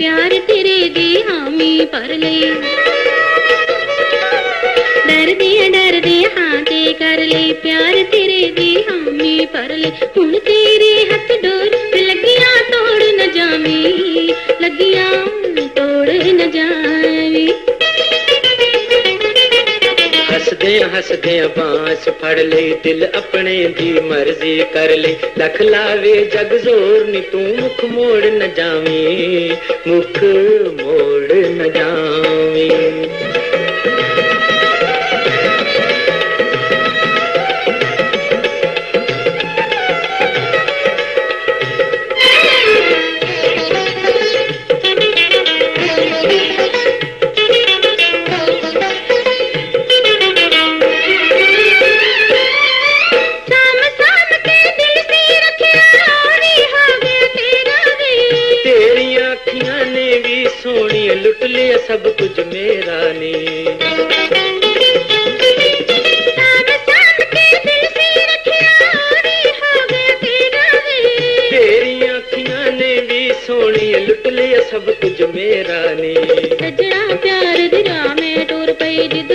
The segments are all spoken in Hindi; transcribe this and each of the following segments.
प्यार तेरे दे हामी पर ले। डर दिया डर दे हाथे कर ले, प्यार तेरे दी हामी पर ले। हूँ तेरे हाथ डोर लगिया तोड़ न जामी लगिया तोड़ न जाए। ਹੱਸਦਿਆਂ ਹੱਸਦਿਆਂ ਬਾਂਸ ਫੜ ਲਈ ਦਿਲ ਆਪਣੇ ਦੀ ਮਰਜ਼ੀ ਕਰ ਲਈ ਲੱਖ ਲਾਵੇ ਜਗ ਜ਼ੋਰ ਨੀ ਤੂੰ ਮੁਖ ਮੋੜ न ਜਾਵੀਂ ਮੁਖ ਮੋੜ जातिया ने भी सोनी, लुट लिया सब कुछ मेरा ने। सोनी, लुट लिया सब कुछ मेरा ने। सजना प्यार दिरा में टूर पई जिद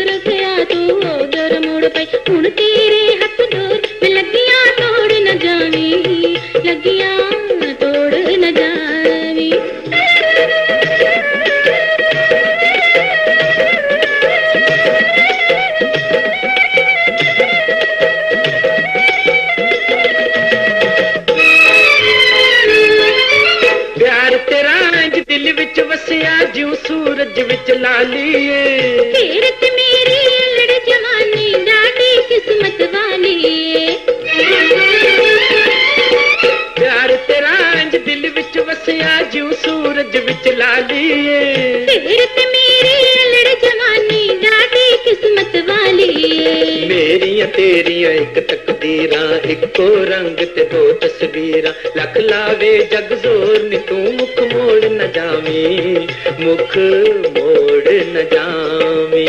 जू सूरज विच लालिए। कीरत मेरी लड़ जवानी किस्मत वाली प्यार ते दिल विच वसिया सूरज विच लालिए। ਮੇਰੀਆਂ ਤੇਰੀਆਂ ਇੱਕ ਤਕਦੀਰਾਂ ਇੱਕੋ ਰੰਗ ਤੇ ਦੋ ਤਸਵੀਰਾਂ ਲੱਖ ਲਾਵੇ ਜਗ ਜ਼ੋਰ ਨੀ ਤੂੰ ਮੁਖ ਮੋੜ न ਜਾਵੀਂ ਮੁਖ ਮੋੜ न ਜਾਵੀਂ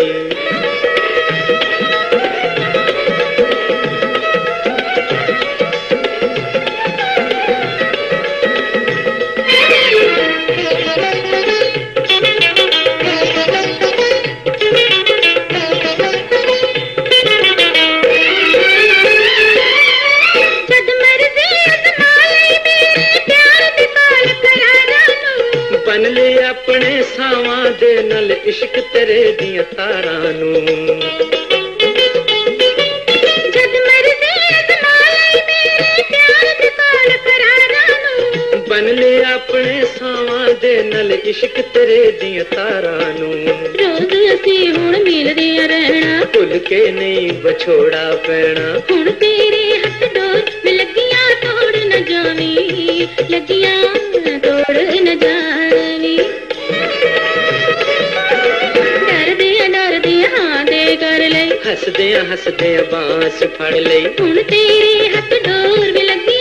दे नल इश्क तेरे दिया तारा बन ले अपने सावां दे नल इश्क तेरे दिया तारा नू रोज असी हुन मिलदे रहना भुल के नहीं बछोड़ा पैना हूँ तेरे हथ डोर लगिया तोड़ न जानी लगिया ਹੱਸਦਿਆਂ ਹੱਸਦਿਆਂ ਬਾਂਸ ਫੜ ਲਈ ਹੁਣ ਤੇਰੇ ਹੱਥ ਡੋਰ ਵੀ ਲੱਗੀ